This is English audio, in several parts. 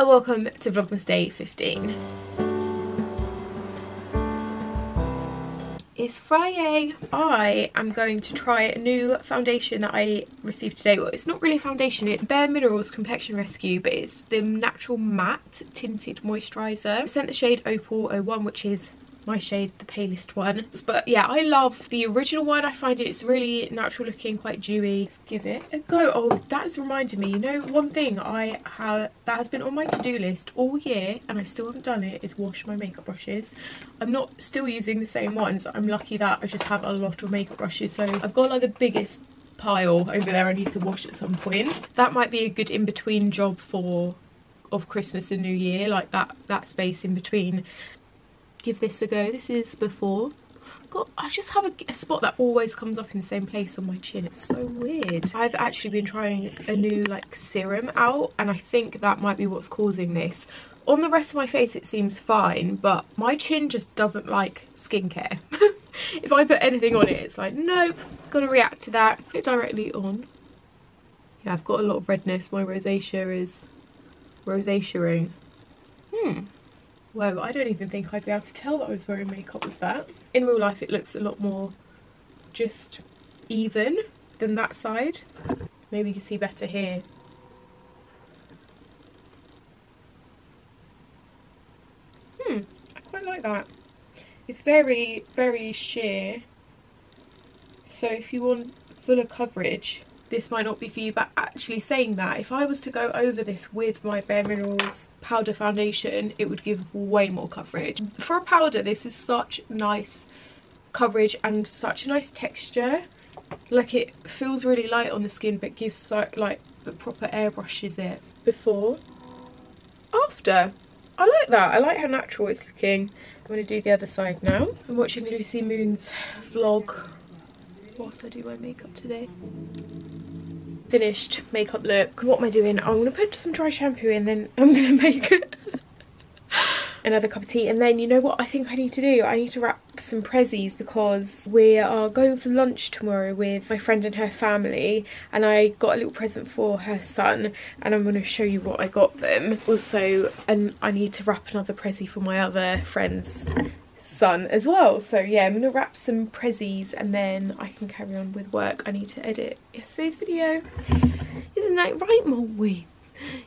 Oh, welcome to Vlogmas Day 15. It's Friday. I am going to try a new foundation that I received today. Well, it's not really foundation, it's Bare Minerals Complexion Rescue, but it's the Natural Matte Tinted Moisturiser. I sent the shade Opal 01, which is my shade, the palest one. But yeah, I love the original one. I find it's really natural looking, quite dewy. Let's give it a go. Oh, that has reminded me, you know, one thing I have that has been on my to-do list all year and I still haven't done it is wash my makeup brushes. I'm not still using the same ones. I'm lucky that I just have a lot of makeup brushes. So I've got like the biggest pile over there I need to wash at some point. That might be a good in-between job for of Christmas and New Year, like that that space in between give this a go. This is before. God, I just have a, a, spot that always comes up in the same place on my chin. It's so weird. I've actually been trying a new like serum out and I think that might be what's causing this. On the rest of my face it seems fine, but my chin just doesn't like skincare. if I put anything on it, it's like, nope, gotta react to that. Put it directly on. Yeah, I've got a lot of redness. My rosacea is rosacea-ing. Hmm, well, I don't even think I'd be able to tell that I was wearing makeup with that. In real life it looks a lot more just even than that side. Maybe you can see better here. Hmm, I quite like that. It's very, very sheer. So if you want fuller coverage, this might not be for you but actually saying that if I was to go over this with my Bare Minerals powder foundation it would give way more coverage. For a powder this is such nice coverage and such a nice texture. Like it feels really light on the skin but gives so, like the proper airbrushes it. Before after. I like that. I like how natural it's looking. I'm going to do the other side now. I'm watching Lucy Moon's vlog whilst I do my makeup today finished makeup look. What am I doing? I'm going to put some dry shampoo in then I'm going to make another cup of tea and then you know what I think I need to do? I need to wrap some prezzies because we are going for lunch tomorrow with my friend and her family and I got a little present for her son and I'm going to show you what I got them. Also and I need to wrap another prezzie for my other friends son as well. So yeah, I'm gonna wrap some prezzies and then I can carry on with work. I need to edit yesterday's video. Isn't that right, Mulwee?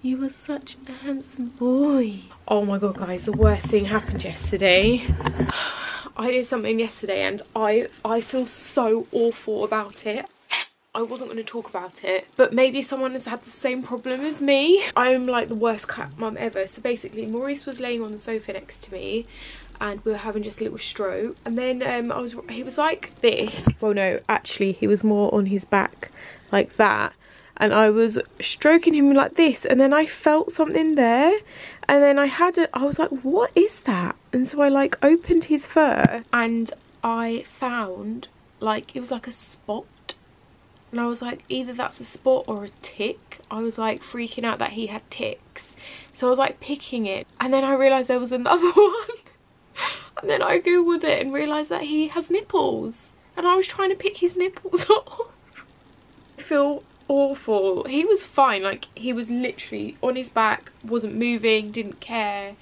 You were such a handsome boy. Oh my god, guys, the worst thing happened yesterday. I did something yesterday and I, I feel so awful about it. I wasn't going to talk about it, but maybe someone has had the same problem as me. I'm like the worst cat mum ever. So basically, Maurice was laying on the sofa next to me and we were having just a little stroke. And then um, I was he was like this. Well no actually he was more on his back like that. And I was stroking him like this and then I felt something there. And then I had it I was like what is that? And so I like opened his fur and I found like it was like a spot and I was like either that's a spot or a tick I was like freaking out that he had ticks so I was like picking it and then I realised there was another one and then I googled it and realised that he has nipples. And I was trying to pick his nipples off. I feel awful. He was fine, like he was literally on his back, wasn't moving, didn't care,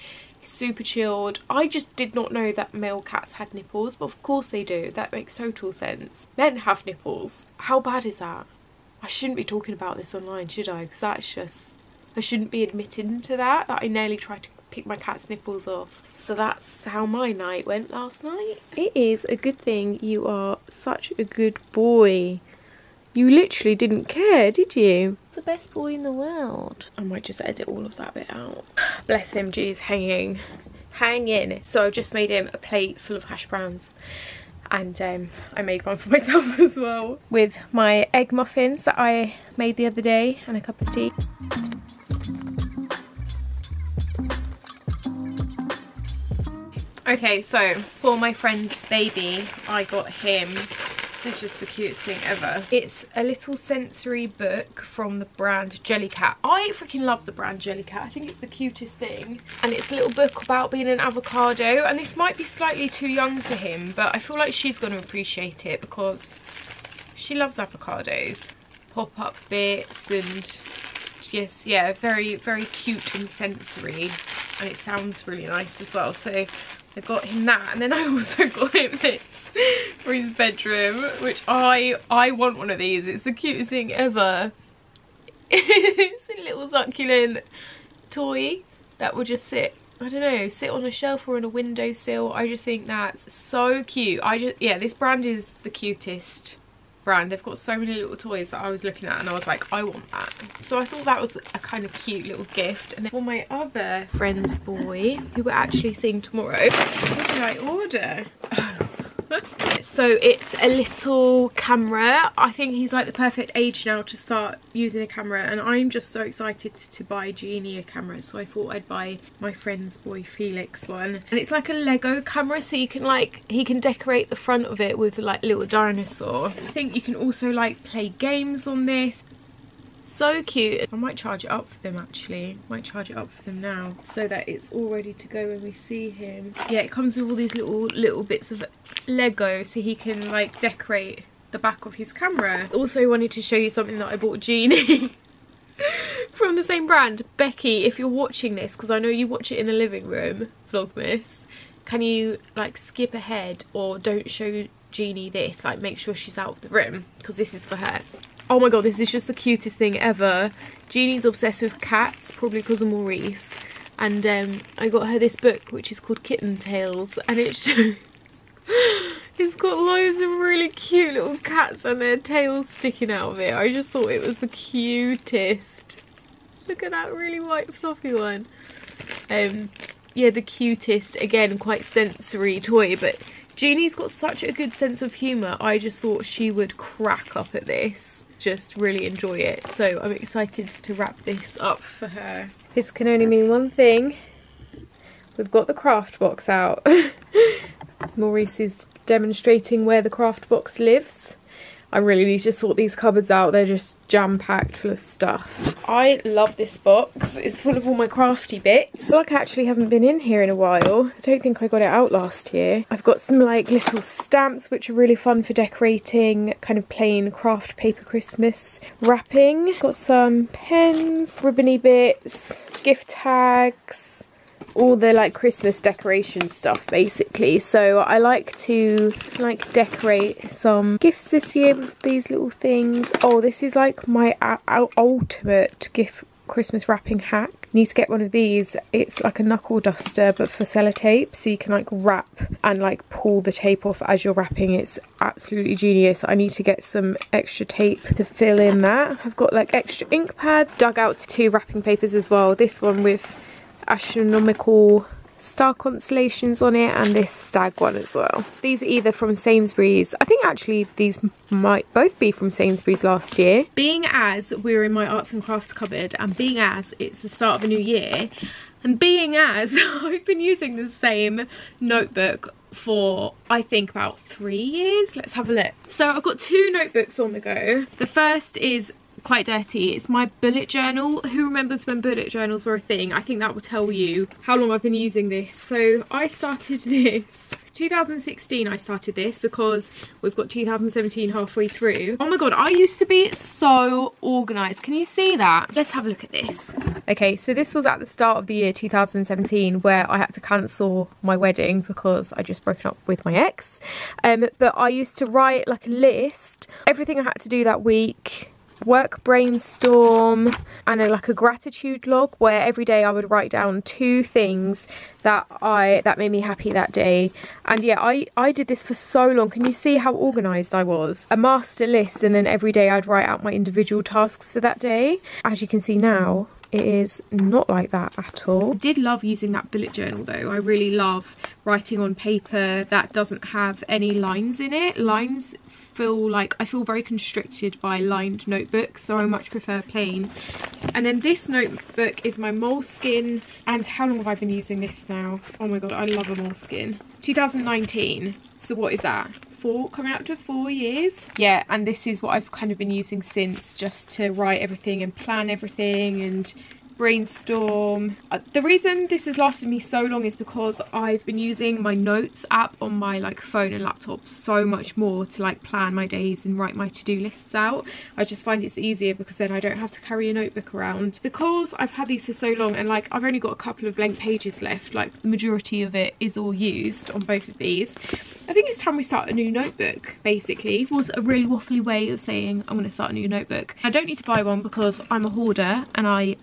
super chilled. I just did not know that male cats had nipples, but of course they do. That makes total sense. Men have nipples. How bad is that? I shouldn't be talking about this online, should I? Because that's just... I shouldn't be admitting to that, that I nearly tried to pick my cat's nipples off. So that's how my night went last night. It is a good thing you are such a good boy. You literally didn't care, did you? The best boy in the world. I might just edit all of that bit out. Bless him, geez, hanging, hanging. So I just made him a plate full of hash browns and um, I made one for myself as well with my egg muffins that I made the other day and a cup of tea. Okay, so for my friend's baby, I got him this is just the cutest thing ever. It's a little sensory book from the brand Jellycat. I freaking love the brand Jellycat. I think it's the cutest thing. And it's a little book about being an avocado. And this might be slightly too young for him, but I feel like she's going to appreciate it because she loves avocados. Pop up bits and yes, yeah, very, very cute and sensory. And it sounds really nice as well. So I got him that. And then I also got him this for his bedroom, which I, I want one of these. It's the cutest thing ever. it's a little succulent toy that will just sit I don't know, sit on a shelf or on a windowsill. I just think that's so cute. I just, yeah, this brand is the cutest brand. They've got so many little toys that I was looking at and I was like, I want that. So I thought that was a kind of cute little gift. And then for my other friend's boy, who we're actually seeing tomorrow, what did I order? So it's a little camera. I think he's like the perfect age now to start using a camera and i'm just so excited to buy Genie a camera so i thought i'd buy my friend's boy felix one. And it's like a lego camera so you can like he can decorate the front of it with like little dinosaur. I think you can also like play games on this so cute. I might charge it up for them actually. Might charge it up for them now so that it's all ready to go when we see him. Yeah it comes with all these little little bits of lego so he can like decorate the back of his camera. Also wanted to show you something that i bought Genie from the same brand. Becky if you're watching this because i know you watch it in the living room vlogmas can you like skip ahead or don't show Genie this? Like make sure she's out of the room because this is for her Oh my god, this is just the cutest thing ever. Genie's obsessed with cats, probably because of Maurice. And um, I got her this book, which is called Kitten Tales. And it's just... it's got loads of really cute little cats and their tails sticking out of it. I just thought it was the cutest. Look at that really white fluffy one. Um, yeah, the cutest, again, quite sensory toy, but Genie's got such a good sense of humour. I just thought she would crack up at this just really enjoy it. So I'm excited to wrap this up for her. This can only mean one thing. We've got the craft box out. Maurice is demonstrating where the craft box lives. I really need to sort these cupboards out. They're just jam-packed full of stuff. I love this box. It's full of all my crafty bits. I feel like I actually haven't been in here in a while. I don't think I got it out last year. I've got some like little stamps which are really fun for decorating kind of plain craft paper Christmas wrapping. Got some pens, ribbony bits, gift tags, all the like Christmas decoration stuff basically. So I like to like decorate some gifts this year with these little things. Oh this is like my ultimate gift Christmas wrapping hack. Need to get one of these. It's like a knuckle duster but for sellotape. So you can like wrap and like pull the tape off as you're wrapping. It's absolutely genius. I need to get some extra tape to fill in that. I've got like extra ink pad. Dug out two wrapping papers as well. This one with astronomical star constellations on it and this stag one as well. These are either from Sainsbury's. I think actually these might both be from Sainsbury's last year. Being as we're in my arts and crafts cupboard and being as it's the start of a new year and being as I've been using the same notebook for I think about three years. Let's have a look. So I've got two notebooks on the go. The first is quite dirty. It's my bullet journal. Who remembers when bullet journals were a thing? I think that will tell you how long I've been using this. So I started this 2016 I started this because we've got 2017 halfway through. Oh my god, I used to be so organised. Can you see that? Let's have a look at this. Okay, so this was at the start of the year 2017 where I had to cancel my wedding because I just broken up with my ex. Um, but I used to write like a list, everything I had to do that week, work brainstorm and a, like a gratitude log where every day I would write down two things that I that made me happy that day and yeah I I did this for so long can you see how organized I was a master list and then every day I'd write out my individual tasks for that day as you can see now it is not like that at all. I did love using that bullet journal though. I really love writing on paper that doesn't have any lines in it. Lines feel like I feel very constricted by lined notebooks so I much prefer plain. And then this notebook is my Moleskine and how long have I been using this now? Oh my god I love a Moleskine 2019 so what is that? Four coming up to four years? Yeah and this is what I've kind of been using since just to write everything and plan everything and brainstorm. Uh, the reason this has lasted me so long is because I've been using my notes app on my like phone and laptop so much more to like plan my days and write my to-do lists out. I just find it's easier because then I don't have to carry a notebook around. Because I've had these for so long and like I've only got a couple of blank pages left, like the majority of it is all used on both of these. I think it's time we start a new notebook, basically. It was a really waffly way of saying I'm going to start a new notebook. I don't need to buy one because I'm a hoarder and I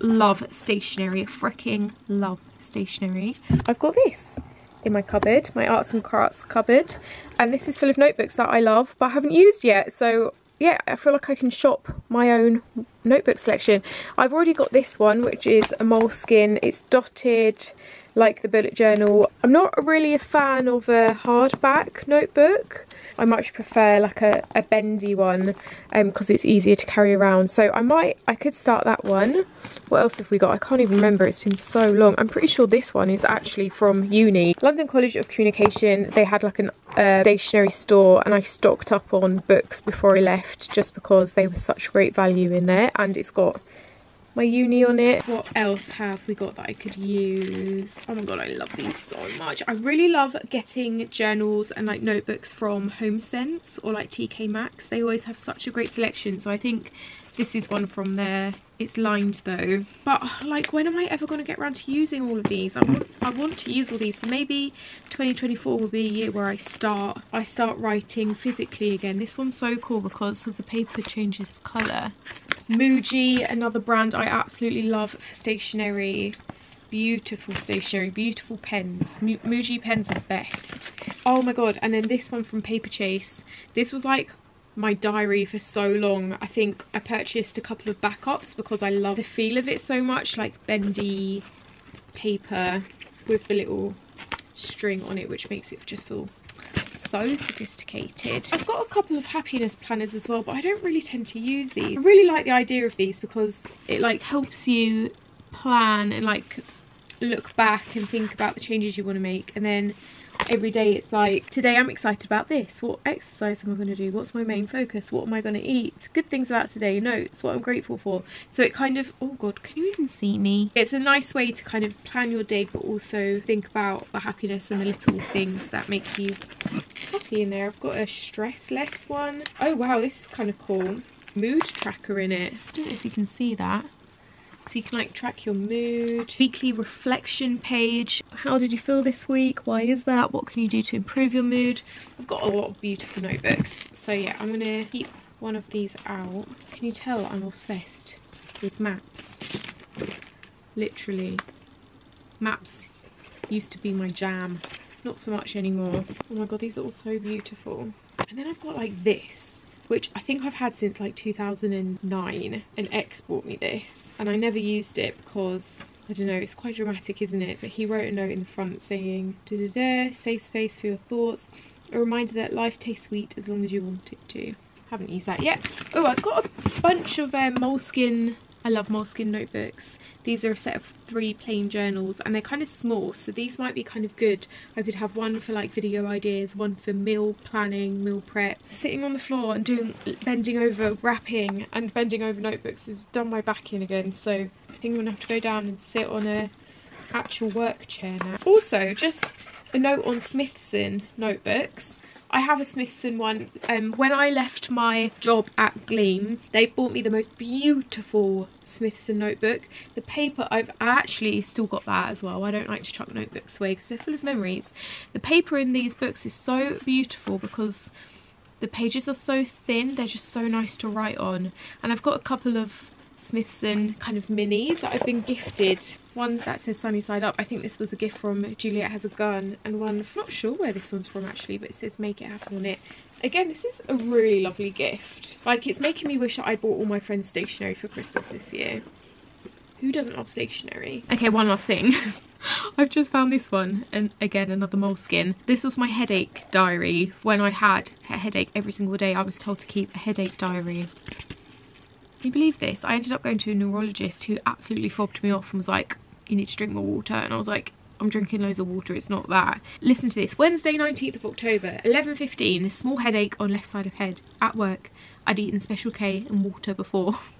love stationery. Freaking love stationery. I've got this in my cupboard, my arts and crafts cupboard. And this is full of notebooks that I love but I haven't used yet. So yeah, I feel like I can shop my own notebook selection. I've already got this one, which is a Moleskine. It's dotted like the bullet journal. I'm not really a fan of a hardback notebook. I much prefer like a, a bendy one um because um, it's easier to carry around. So I might, I could start that one. What else have we got? I can't even remember. It's been so long. I'm pretty sure this one is actually from uni. London College of Communication, they had like an uh, stationery store and I stocked up on books before I left just because they were such great value in there and it's got my uni on it. What else have we got that I could use? Oh my god, I love these so much. I really love getting journals and like notebooks from HomeSense or like TK Maxx. They always have such a great selection. So I think this is one from there. It's lined though. But like when am I ever going to get around to using all of these? I want, I want to use all these. So maybe 2024 will be a year where I start I start writing physically again. This one's so cool because the paper changes colour. Muji, another brand I absolutely love for stationery. Beautiful stationery, beautiful pens. Muji pens are best. Oh my god, and then this one from Paperchase. This was like my diary for so long. I think I purchased a couple of backups because I love the feel of it so much, like bendy paper with the little string on it, which makes it just feel so sophisticated. I've got a couple of happiness planners as well, but I don't really tend to use these. I really like the idea of these because it like helps you plan and like look back and think about the changes you want to make. And then every day it's like today I'm excited about this. What exercise am I going to do? What's my main focus? What am I going to eat? Good things about today notes what I'm grateful for. So it kind of oh god can you even see me? It's a nice way to kind of plan your day but also think about the happiness and the little things that make you happy in there I've got a stress less one. Oh wow this is kind of cool. Mood tracker in it. I don't know if you can see that. So you can like track your mood. Weekly reflection page. How did you feel this week? Why is that? What can you do to improve your mood? I've got a lot of beautiful notebooks. So yeah i'm gonna keep one of these out. Can you tell i'm obsessed with maps? Literally. Maps used to be my jam not so much anymore oh my god these are all so beautiful and then i've got like this which I think I've had since like 2009 and X bought me this and I never used it because I don't know, it's quite dramatic, isn't it? But he wrote a note in the front saying, da da da, safe space for your thoughts. A reminder that life tastes sweet as long as you want it to. Haven't used that yet. Oh, I've got a bunch of um, Moleskine, I love Moleskine notebooks. These are a set of three plain journals and they're kind of small so these might be kind of good. I could have one for like video ideas, one for meal planning, meal prep. Sitting on the floor and doing bending over wrapping and bending over notebooks has done my back in again so I think I'm gonna have to go down and sit on a actual work chair now. Also just a note on Smythson notebooks I have a Smythson one. Um, when I left my job at Gleam, they bought me the most beautiful Smythson notebook. The paper, I've actually still got that as well. I don't like to chuck notebooks away because they're full of memories. The paper in these books is so beautiful because the pages are so thin. They're just so nice to write on. And I've got a couple of Smythson kind of minis that I've been gifted. One that says sunny side up. I think this was a gift from Juliet Has a Gun. And one, I'm not sure where this one's from actually, but it says make it happen on it. Again, this is a really lovely gift. Like, it's making me wish that I bought all my friends stationery for Christmas this year. Who doesn't love stationery? Okay, one last thing. I've just found this one and again another Moleskine. This was my headache diary. When I had a headache every single day I was told to keep a headache diary. Can you believe this? I ended up going to a neurologist who absolutely fobbed me off and was like, you need to drink more water. And I was like, I'm drinking loads of water, it's not that. Listen to this, Wednesday 19th of October, 11.15, small headache on left side of head, at work. I'd eaten Special K and water before.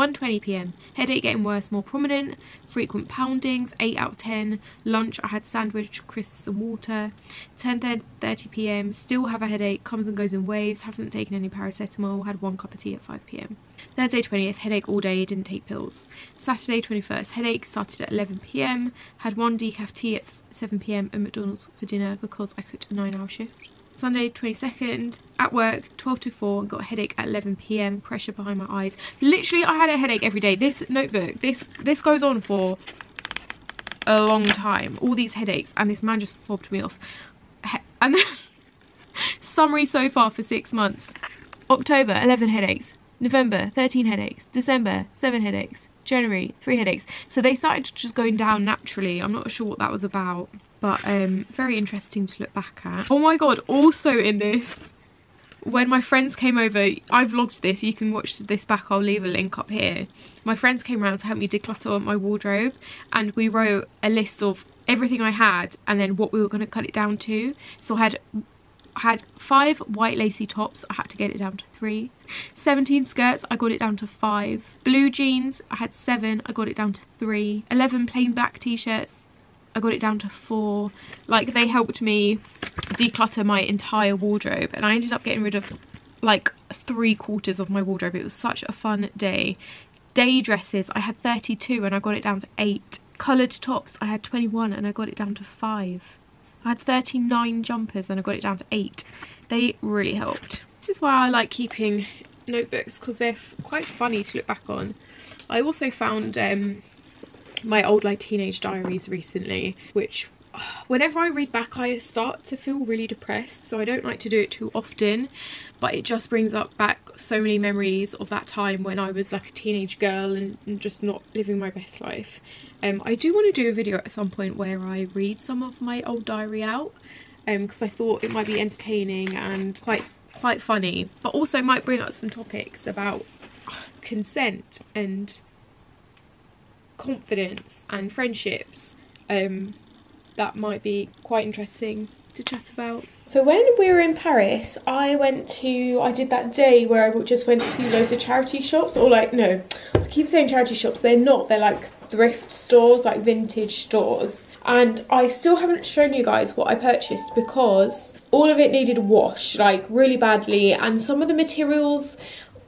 1.20pm, headache getting worse, more prominent, frequent poundings, 8 out of 10. Lunch, I had sandwich, crisps and water. 10.30pm, still have a headache, comes and goes in waves, haven't taken any paracetamol, had one cup of tea at 5pm. Thursday 20th, headache all day, didn't take pills. Saturday 21st, headache started at 11pm, had one decaf tea at 7pm and McDonald's for dinner because I cooked a 9 hour shift. Sunday 22nd, at work, 12 to 4, got a headache at 11pm, pressure behind my eyes. Literally, I had a headache every day. This notebook, this, this goes on for a long time. All these headaches, and this man just fobbed me off. And summary so far for six months. October, 11 headaches. November, 13 headaches. December, 7 headaches. January, 3 headaches. So they started just going down naturally. I'm not sure what that was about but um very interesting to look back at oh my god also in this when my friends came over i vlogged this you can watch this back i'll leave a link up here my friends came around to help me declutter my wardrobe and we wrote a list of everything i had and then what we were going to cut it down to so i had I had five white lacy tops, I had to get it down to three. 17 skirts, I got it down to five. Blue jeans, I had seven, I got it down to three. 11 plain black t-shirts, I got it down to four. Like they helped me declutter my entire wardrobe and I ended up getting rid of like three quarters of my wardrobe. It was such a fun day. Day dresses, I had 32 and I got it down to eight. Coloured tops, I had 21 and I got it down to five. I had 39 jumpers and I got it down to eight. They really helped. This is why I like keeping notebooks because they're quite funny to look back on. I also found um, my old like teenage diaries recently which whenever I read back I start to feel really depressed so I don't like to do it too often but it just brings up back so many memories of that time when I was like a teenage girl and, and just not living my best life. Um, I do want to do a video at some point where I read some of my old diary out because um, I thought it might be entertaining and quite quite funny but also might bring up some topics about consent and confidence and friendships um, that might be quite interesting to chat about. So when we were in Paris, I went to, I did that day where I just went to loads of charity shops, or like, no, I keep saying charity shops, they're not, they're like thrift stores, like vintage stores. And I still haven't shown you guys what I purchased because all of it needed wash, like really badly, and some of the materials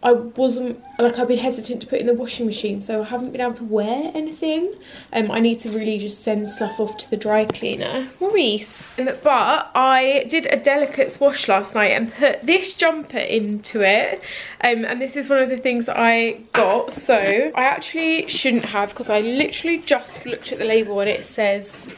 I wasn't like I've been hesitant to put in the washing machine so I haven't been able to wear anything. Um I need to really just send stuff off to the dry cleaner. Maurice. But I did a delicates wash last night and put this jumper into it. Um and this is one of the things that I got. So I actually shouldn't have because I literally just looked at the label and it says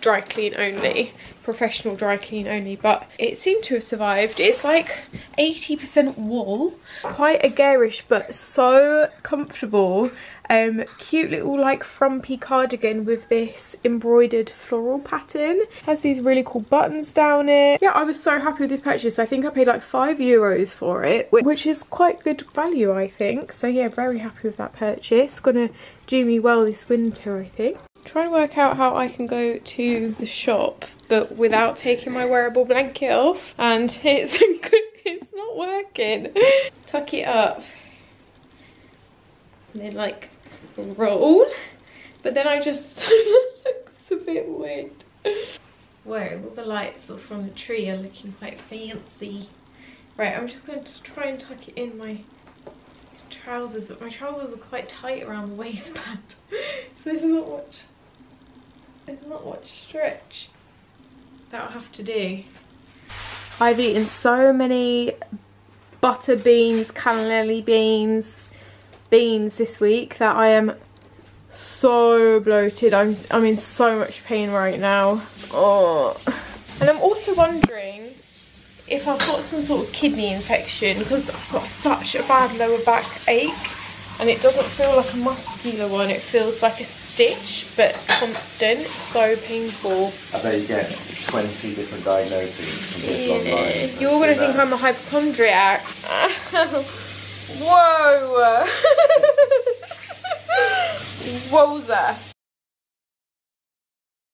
dry clean only professional dry clean only but it seemed to have survived. It's like 80% wool quite a garish but so comfortable um cute little like frumpy cardigan with this embroidered floral pattern. Has these really cool buttons down it. Yeah i was so happy with this purchase. I think i paid like five euros for it which is quite good value i think. So yeah very happy with that purchase. Gonna do me well this winter i think trying to work out how I can go to the shop but without taking my wearable blanket off and it's it's not working. Tuck it up and then like roll but then I just looks a bit weird. Whoa, all the lights off from the tree are looking quite fancy. Right, I'm just going to try and tuck it in my trousers, but my trousers are quite tight around the waistband. so there's not much, there's not much stretch. That'll have to do. I've eaten so many butter beans, cannellini beans, beans this week that I am so bloated. I'm, I'm in so much pain right now. Oh. And I'm also wondering if I've got some sort of kidney infection because I've got such a bad lower back ache and it doesn't feel like a muscular one, it feels like a stitch, but constant. It's so painful. I bet you get 20 different diagnoses yeah. You're going to think I'm a hypochondriac. Whoa! Wowza.